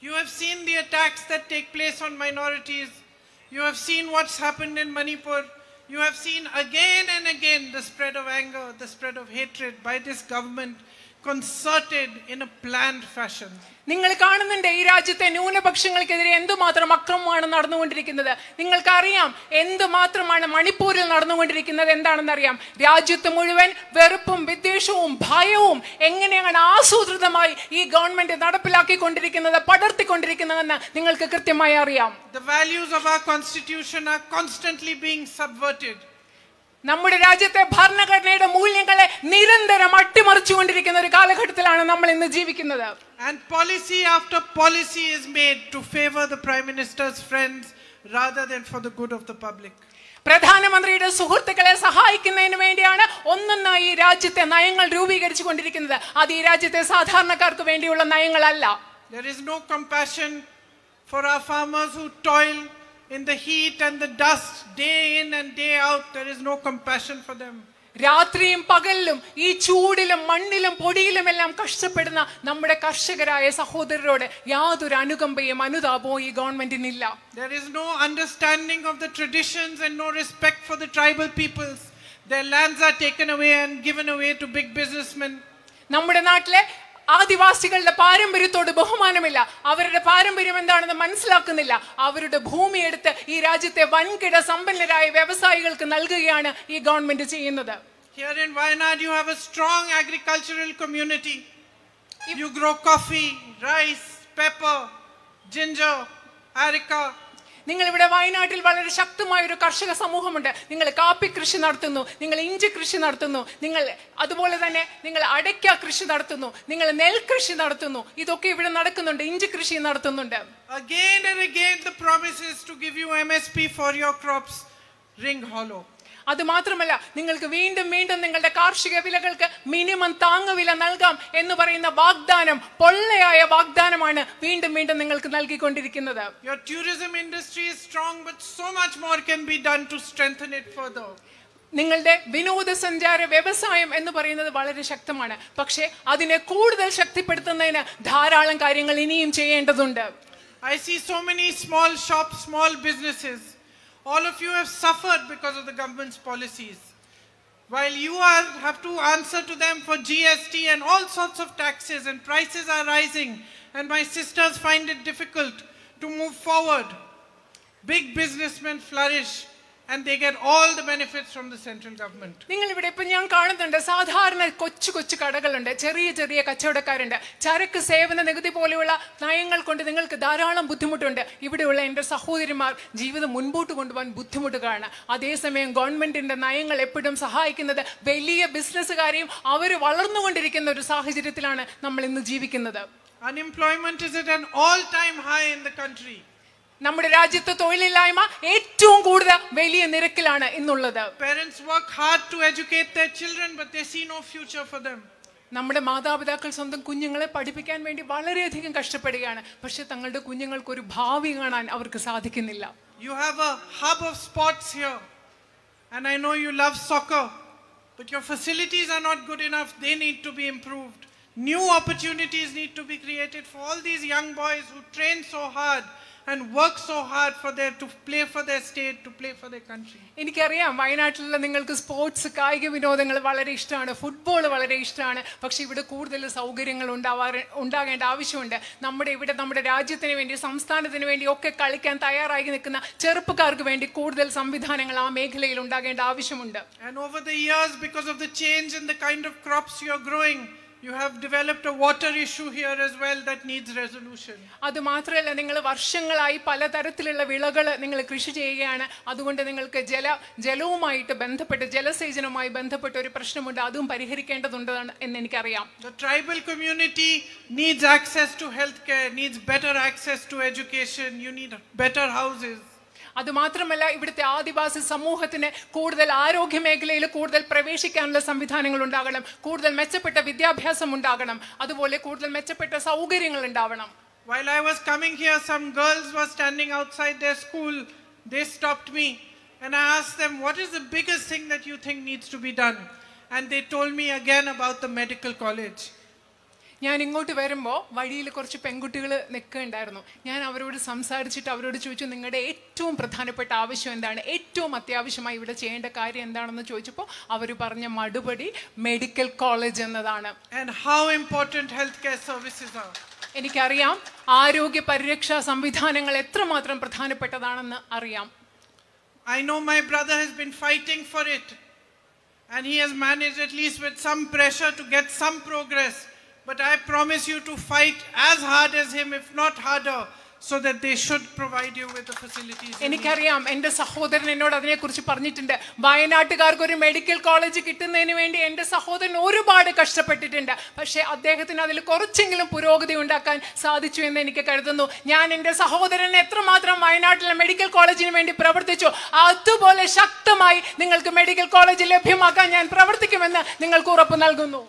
You have seen the attacks that take place on minorities. You have seen what's happened in Manipur. You have seen again and again the spread of anger, the spread of hatred by this government, concerted in a planned fashion. നിങ്ങൾ കാണുന്നുണ്ട് ഈ രാജ്യത്തെ ന്യൂനപക്ഷങ്ങൾക്കെതിരെ എന്തുമാത്രം അക്രമമാണ് നടന്നുകൊണ്ടിരിക്കുന്നത് നിങ്ങൾക്കറിയാം എന്തുമാത്രമാണ് മണിപ്പൂരിൽ നടന്നുകൊണ്ടിരിക്കുന്നത് എന്താണെന്ന് അറിയാം രാജ്യത്ത് മുഴുവൻ വെറുപ്പും വിദ്വേഷവും ഭയവും എങ്ങനെയാണ് ആസൂത്രിതമായി ഈ ഗവൺമെന്റ് നടപ്പിലാക്കിക്കൊണ്ടിരിക്കുന്നത് പടർത്തിക്കൊണ്ടിരിക്കുന്നതെന്ന് നിങ്ങൾക്ക് കൃത്യമായി അറിയാം The values of our constitution are constantly being subverted. നമ്മുടെ രാജ്യത്തെ ഭരണഘടനയുടെ മൂല്യങ്ങളെ നിരന്തരം അട്ടിമറിച്ചുകൊണ്ടിരിക്കുന്ന ഒരു കാലഘട്ടത്തിലാണ് നമ്മൾ ഇന്ന് ജീവിക്കുന്നത്. And policy after policy is made to favour the prime minister's friends rather than for the good of the public. പ്രധാനമന്ത്രിയുടെ സുഹൃത്തുക്കളെ സഹായിക്കുന്നതിന് വേണ്ടിയാണ് ഒന്നൊന്നായി ഈ രാജ്യത്തെ നയങ്ങൾ രൂപീകരിച്ചു കൊണ്ടിരിക്കുന്നത് അത് ഈ രാജ്യത്തെ സാധാരണക്കാർക്ക് വേണ്ടിയുള്ള നയങ്ങളല്ല. There is no compassion for our farmers who toil in the heat and the dust day in and day out. There is no compassion for them. രാത്രിയും പകലിലും ഈ ചൂടിലും മണ്ണിലും പൊടിയിലും എല്ലാം കഷ്ടപ്പെടുന്ന നമ്മുടെ കർഷകരായ സഹോദരരോട് യാതൊരു അനുകമ്പയും അനുതാപവും ഈ ഗവൺമെന്റിനില്ല There is no understanding of the traditions and no respect for the tribal peoples. Their lands are taken away and given away to big businessmen. നമ്മുടെ നാട്ടിലെ ആദിവാസികളുടെ പാരമ്പര്യത്തോട് ബഹുമാനമില്ല അവരുടെ പാരമ്പര്യം എന്താണെന്ന് മനസ്സിലാക്കുന്നില്ല അവരുടെ ഭൂമി എടുത്ത് ഈ രാജ്യത്തെ വൻകിട സമ്പന്നരായ വ്യവസായികൾക്ക് നൽകുകയാണ് ഈ ഗവൺമെന്റ് ചെയ്യുന്നത് Here in Wayanad, you have a strong agricultural community. You grow coffee, rice, pepper, ginger, areca. നിങ്ങൾ ഇവിടെ വയനാട്ടിൽ വളരെ ശക്തമായ ഒരു കർഷക സമൂഹമുണ്ട് നിങ്ങൾ കാപ്പി കൃഷി നടത്തുന്നു നിങ്ങൾ ഇഞ്ചി കൃഷി നടത്തുന്നു നിങ്ങൾ അതുപോലെ തന്നെ നിങ്ങൾ അടയ്ക്ക കൃഷി നടത്തുന്നു നിങ്ങൾ നെൽകൃഷി നടത്തുന്നു ഇതൊക്കെ ഇവിടെ നടക്കുന്നുണ്ട് ഇഞ്ചി കൃഷി നടത്തുന്നുണ്ട് Again and again, the promises to give you MSP for your crops ring hollow. അത് മാത്രമല്ല നിങ്ങൾക്ക് വീണ്ടും വീണ്ടും നിങ്ങളുടെ കാർഷിക വിലകൾക്ക് മിനിമം താങ്ങുവില നൽകാം എന്ന് പറയുന്ന വാഗ്ദാനം പൊള്ളയായ വാഗ്ദാനമാണ് വീണ്ടും വീണ്ടും നിങ്ങൾക്ക് നൽകിക്കൊണ്ടിരിക്കുന്നത് Your tourism industry is strong, but so much more can be done to strengthen it further. നിങ്ങളുടെ വിനോദസഞ്ചാര വ്യവസായം എന്ന് പറയുന്നത് വളരെ ശക്തമാണ് പക്ഷേ അതിനെ കൂടുതൽ ശക്തിപ്പെടുത്തുന്നതിന് ധാരാളം കാര്യങ്ങൾ ഇനിയും ചെയ്യേണ്ടതുണ്ട് I see so many small shops, small businesses. All of you have suffered because of the government's policies. While you are, have to answer to them for GST and all sorts of taxes, and prices are rising, and my sisters find it difficult to move forward. Big businessmen flourish, and they get all the benefits from the central government. നിങ്ങൾ ഇവിടെ ഇപ്പൊ ഞാൻ കാണുന്നുണ്ട് സാധാരണ കൊച്ചു കൊച്ചു കടകളുണ്ട് ചെറിയ ചെറിയ കച്ചവടക്കാരുണ്ട് ചരക്ക് സേവന നികുതി പോലെയുള്ള നയങ്ങൾ കൊണ്ട് നിങ്ങൾക്ക് ധാരാളം ബുദ്ധിമുട്ടുണ്ട് ഇവിടെയുള്ള എൻ്റെ സഹോദരിമാർ ജീവിതം മുൻപോട്ട് കൊണ്ടുപോകാൻ ബുദ്ധിമുട്ടുകയാണ് അതേസമയം ഗവൺമെന്റിന്റെ നയങ്ങൾ എപ്പോഴും സഹായിക്കുന്നത് വലിയ ബിസിനസ്സുകാരെയും അവർ വളർന്നുകൊണ്ടിരിക്കുന്ന ഒരു സാഹചര്യത്തിലാണ് നമ്മൾ ഇന്ന് ജീവിക്കുന്നത് Unemployment is at an all time high in the country. നമ്മുടെ രാജ്യത്ത് തൊഴിലില്ലായ്മ ഏറ്റവും കൂടുതൽ വലിയ നിരക്കിലാണ് ഇന്നുള്ളത് Parents work hard to educate their children, but they see no future for them. നമ്മുടെ മാതാപിതാക്കൾ സ്വന്തം കുഞ്ഞുങ്ങളെ പഠിപ്പിക്കാൻ വേണ്ടി വളരെയധികം കഷ്ടപ്പെടുകയാണ് പക്ഷെ തങ്ങളുടെ കുഞ്ഞുങ്ങൾക്ക് ഒരു ഭാവി കാണാൻ അവർക്ക് സാധിക്കുന്നില്ല You have a hub of sports here, and I know you love soccer, but your facilities are not good enough. They need to be improved. New opportunities need to be created for all these young boys who train so hard and work so hard for their to play for their state, to play for their country. എനിക്കറിയാം വയനാട്ടിലുള്ള നിങ്ങൾക്ക് sports കായിക വിനോദങ്ങൾ വളരെ ഇഷ്ടമാണ് football വളരെ ഇഷ്ടമാണ് പക്ഷെ ഇവിടെ കൂടുതൽ സൗകര്യങ്ങൾ ഉണ്ടാവാറ് ഉണ്ടാകേണ്ട ആവശ്യമുണ്ട് നമ്മുടെ ഇവിടെ നമ്മുടെ രാജ്യത്തിന് വേണ്ടി സംസ്ഥാനത്തിന് വേണ്ടി ഒക്കെ കളിക്കാൻ തയ്യാറായി നിൽക്കുന്ന ചെറുപ്പക്കാർക്ക് വേണ്ടി കൂടുതൽ സംവിധാനങ്ങൾ ആ മേഖലയിൽ ഉണ്ടാകേണ്ട ആവശ്യമുണ്ട് And over the years, because of the change in the kind of crops you're growing, you have developed a water issue here as well that needs resolution. അത് മാത്രമല്ല നിങ്ങൾ വർഷങ്ങളായി പലതരത്തിലുള്ള വിളകൾ നിങ്ങൾ കൃഷി ചെയ്യുകയാണ് അതുകൊണ്ട് നിങ്ങൾക്ക് ജല ജലവുമായിട്ട് ബന്ധപ്പെട്ട് ജലസേചനവുമായി ബന്ധപ്പെട്ട ഒരു പ്രശ്നമുണ്ട് അതും പരിഹരിക്കേണ്ടതുണ്ടെന്ന് എന്ന് എനിക്കറിയാം The tribal community needs access to healthcare, needs better access to education, you need better houses. അത് മാത്രമല്ല ഇവിടുത്തെ ആദിവാസി സമൂഹത്തിന് കൂടുതൽ ആരോഗ്യ മേഖലയിൽ കൂടുതൽ പ്രവേശിക്കാനുള്ള സംവിധാനങ്ങൾ ഉണ്ടാകണം കൂടുതൽ മെച്ചപ്പെട്ട വിദ്യാഭ്യാസം ഉണ്ടാകണം അതുപോലെ കൂടുതൽ മെച്ചപ്പെട്ട സൗകര്യങ്ങൾ ഉണ്ടാവണം While I was coming here, some girls were standing outside their school. They stopped me and I asked them, What is the biggest thing that you think needs to be done? And they told me again about the medical college. ഞാൻ ഇങ്ങോട്ട് വരുമ്പോൾ വഴിയിൽ കുറച്ച് പെൺകുട്ടികൾ നിൽക്കുന്നുണ്ടായിരുന്നു ഞാൻ അവരോട് സംസാരിച്ചിട്ട് അവരോട് ചോദിച്ചു നിങ്ങളുടെ ഏറ്റവും പ്രധാനപ്പെട്ട ആവശ്യം എന്താണ്? ഏറ്റവും അത്യാവശ്യമായി ഇവിടെ ചെയ്യേണ്ട കാര്യം എന്താണെന്ന് ചോദിച്ചപ്പോൾ അവർ പറഞ്ഞ മടുപടി മെഡിക്കൽ കോളേജ് എന്നതാണ്. How health care services. എനിക്കറിയാം ആരോഗ്യ പരിരക്ഷാ സംവിധാനങ്ങൾ എത്രമാത്രം പ്രധാനപ്പെട്ടതാണെന്ന് അറിയാം. I know my brother has been fighting for it, and he has managed, at least with some pressure, to get some progress. But I promise you to fight as hard as him, if not harder, so that they should provide you with the facilities. എനിക്കറിയാം എന്റെ സഹോദരൻ എന്നോട് അതിനെക്കുറിച്ച് പറഞ്ഞിട്ടുണ്ട്. വയനാട്ടുകാർക്ക് ഒരു medical college കിട്ടുന്നതിന് വേണ്ടി എന്റെ സഹോദരൻ ഒരുപാട് കഷ്ടപ്പെട്ടിട്ടുണ്ട്. പക്ഷേ അദ്ദേഹത്തിന് അതിൽ കുറച്ചെങ്കിലും പുരോഗതി ഉണ്ടാക്കാൻ സാധിച്ചു എന്ന് എനിക്ക് കരുതുന്നു. ഞാൻ എന്റെ സഹോദരൻ എത്രമാത്രം വയനാട്ടിലെ മെഡിക്കൽ കോളേജിന് വേണ്ടി പ്രവർത്തിച്ചു അതുപോലെ ശക്തമായി നിങ്ങൾക്ക് മെഡിക്കൽ കോളേജ് ലഭ്യമാക്കാൻ ഞാൻ പ്രവർത്തിക്കുമെന്ന് നിങ്ങൾക്ക് ഉറപ്പ് നൽകുന്നു.